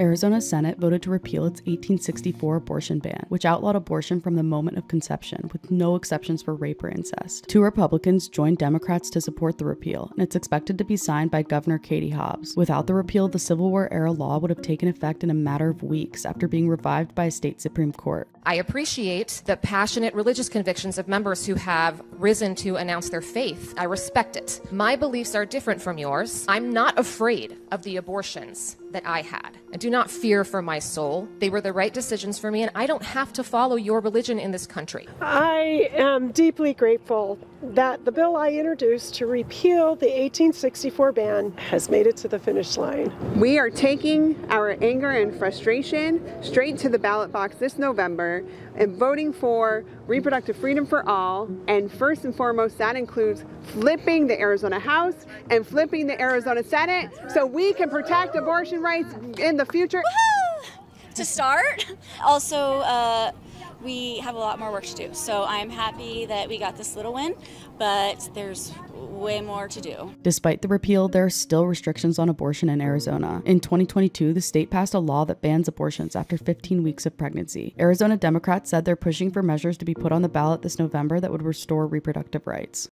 Arizona's Senate voted to repeal its 1864 abortion ban, which outlawed abortion from the moment of conception, with no exceptions for rape or incest. Two Republicans joined Democrats to support the repeal, and it's expected to be signed by Governor Katie Hobbs. Without the repeal, the Civil War era law would have taken effect in a matter of weeks after being revived by a state Supreme Court. I appreciate the passionate religious convictions of members who have risen to announce their faith. I respect it. My beliefs are different from yours. I'm not afraid of the abortions that I had. Do not fear for my soul. They were the right decisions for me, and I don't have to follow your religion in this country. I am deeply grateful that the bill I introduced to repeal the 1864 ban has made it to the finish line. We are taking our anger and frustration straight to the ballot box this November and voting for reproductive freedom for all. And first and foremost, that includes flipping the Arizona House and flipping the Arizona Senate so we can protect abortion rights in the future. To start, also, uh, we have a lot more work to do. So I'm happy that we got this little win, but there's way more to do. Despite the repeal, there are still restrictions on abortion in Arizona. In 2022, the state passed a law that bans abortions after 15 weeks of pregnancy. Arizona Democrats said they're pushing for measures to be put on the ballot this November that would restore reproductive rights.